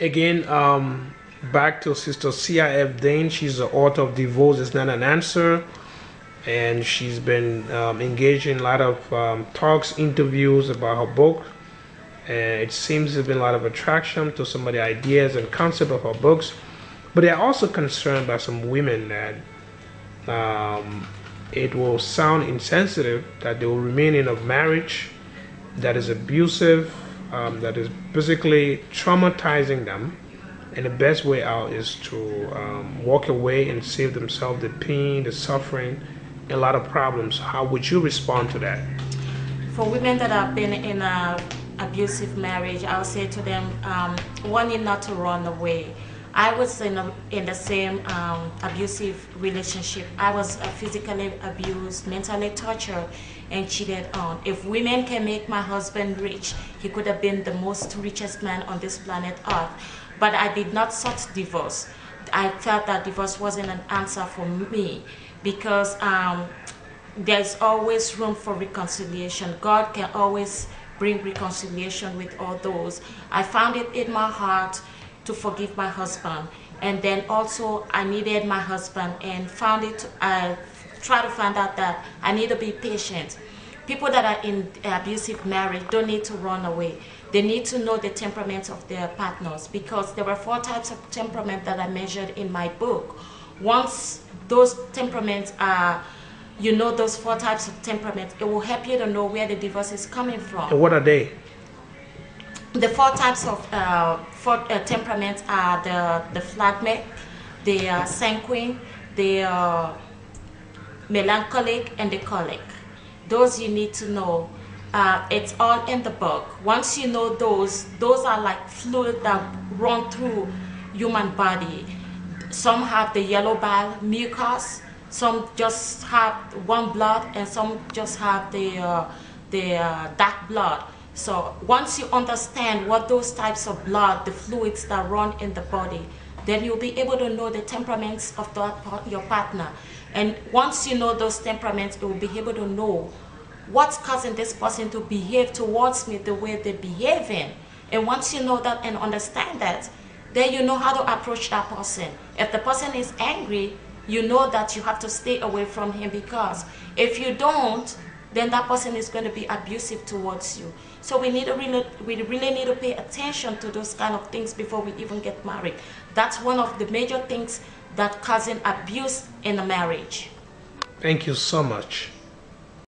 Again, um, back to Sister Sia F. Dean. She's the author of Divorce is Not an Answer. And she's been um, engaged in a lot of um, talks, interviews about her book. And it seems there's been a lot of attraction to some of the ideas and concept of her books. But they're also concerned by some women that um, it will sound insensitive that they will remain in a marriage that is abusive, um, that is basically traumatizing them. And the best way out is to um, walk away and save themselves the pain, the suffering, a lot of problems. How would you respond to that? For women that have been in an abusive marriage, I'll say to them, um, one need not to run away. I was in, a, in the same um, abusive relationship. I was uh, physically abused, mentally tortured, and cheated on. If women can make my husband rich, he could have been the most richest man on this planet Earth. But I did not sought divorce. I felt that divorce wasn't an answer for me because um, there's always room for reconciliation. God can always bring reconciliation with all those. I found it in my heart to forgive my husband. And then also I needed my husband and found it, I try to find out that I need to be patient. People that are in abusive marriage don't need to run away. They need to know the temperament of their partners because there were four types of temperament that I measured in my book. Once those temperaments are, you know those four types of temperament, it will help you to know where the divorce is coming from. And what are they? The four types of uh, four uh, temperaments are the, the phlegmatic, the uh, sanguine, the uh, melancholic, and the choleric. Those you need to know. Uh, it's all in the book. Once you know those, those are like fluid that run through human body. Some have the yellow bile mucus, some just have one blood, and some just have the, uh, the uh, dark blood. So once you understand what those types of blood, the fluids that run in the body, then you'll be able to know the temperaments of the, your partner. And once you know those temperaments, you will be able to know what's causing this person to behave towards me the way they're behaving. And once you know that and understand that, then you know how to approach that person. If the person is angry, you know that you have to stay away from him because if you don't, then that person is going to be abusive towards you. So we need to really, we really need to pay attention to those kind of things before we even get married. That's one of the major things that causing abuse in a marriage. Thank you so much.